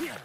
Yeah.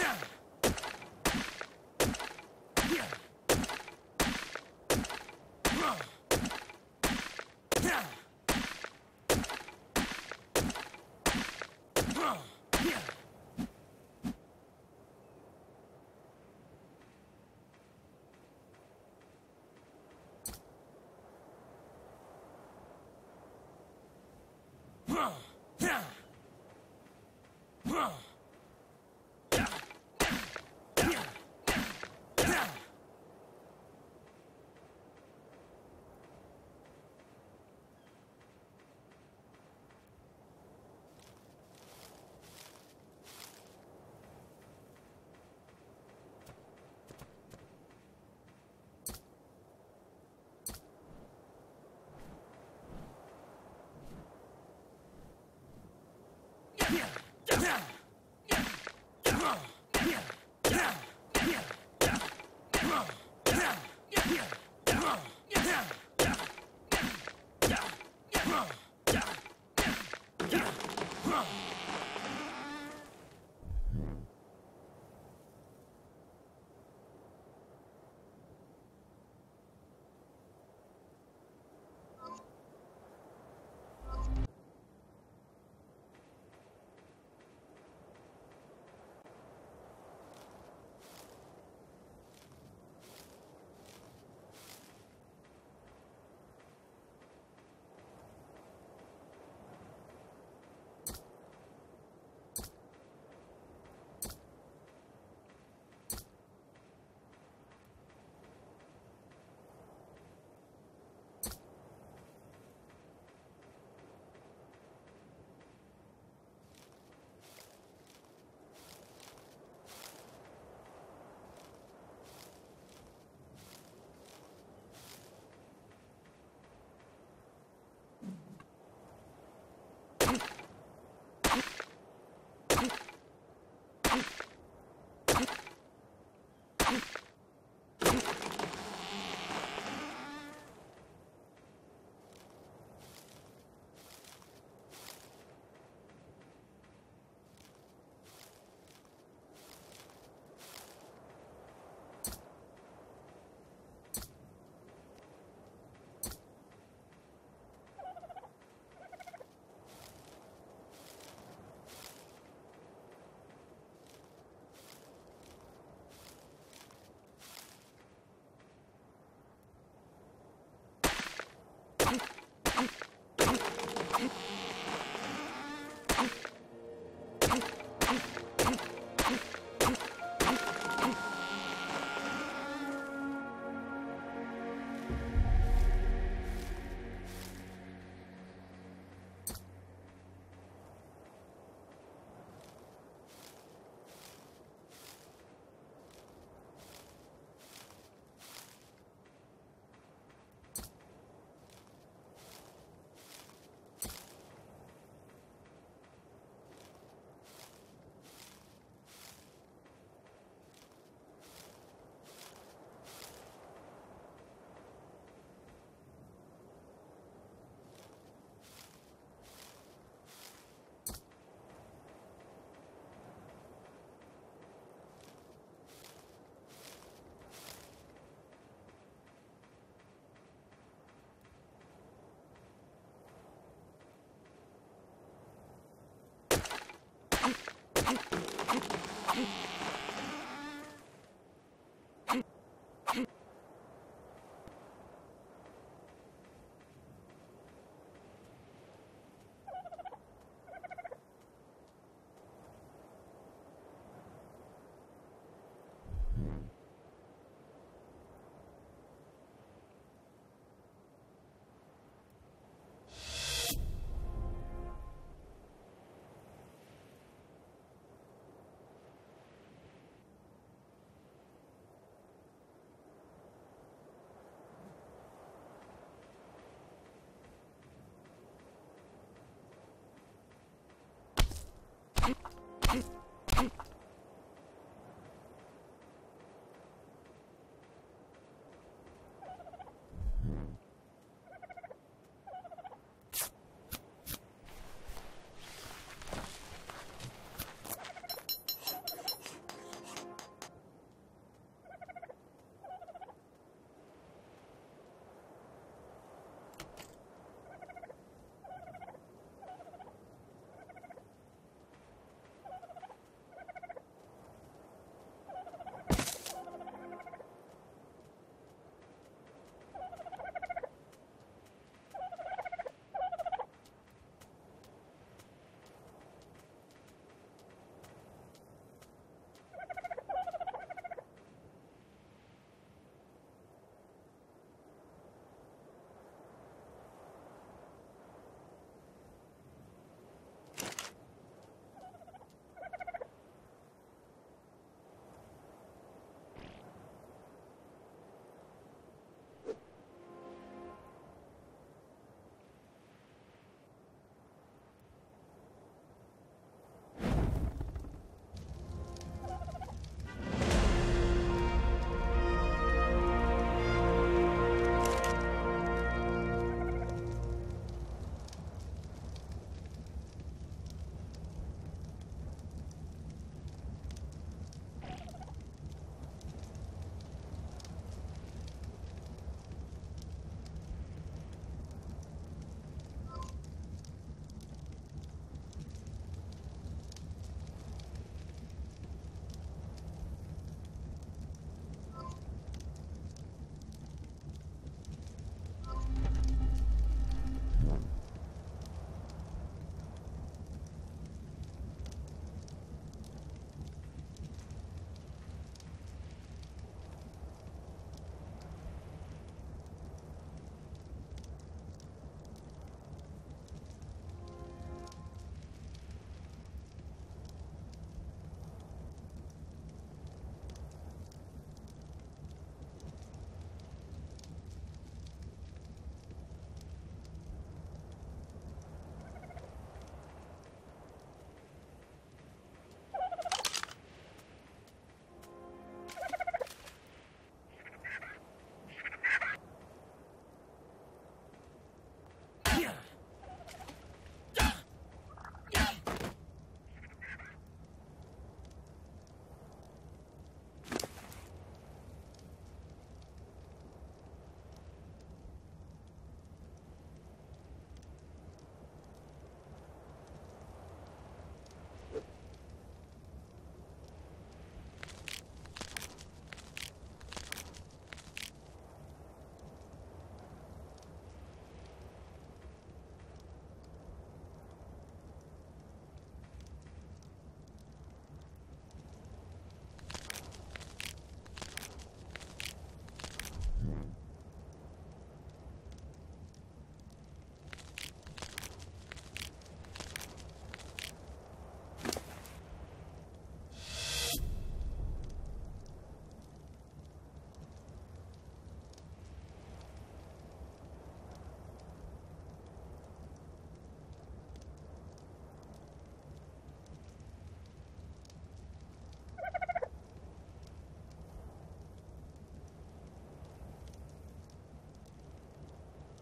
Yeah. Yeah.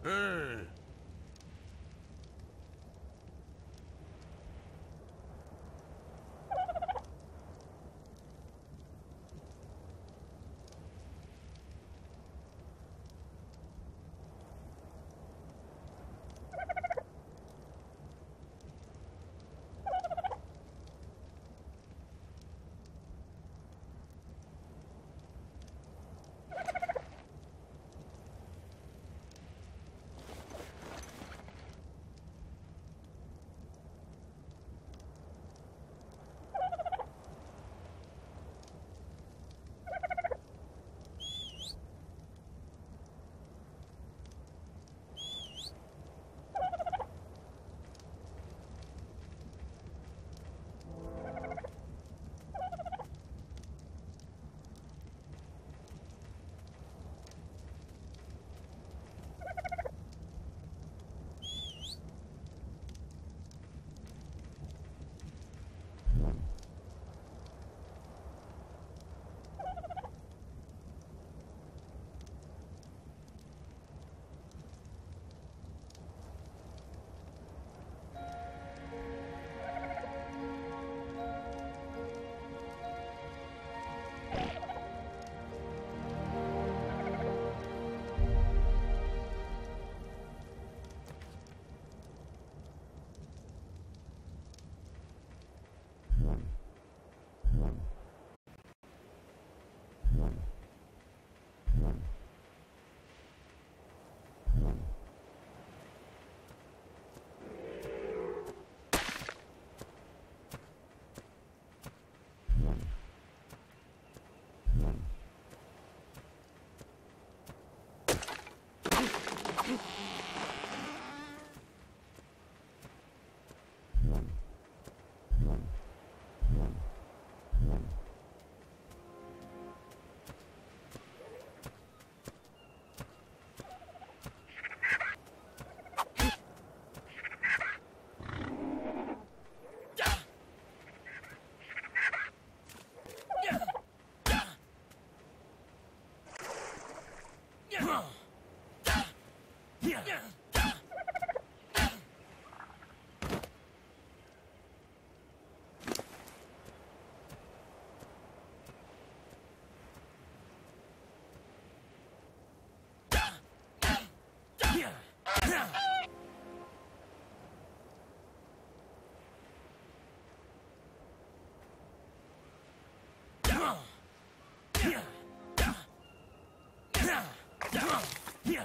Hey! Yeah.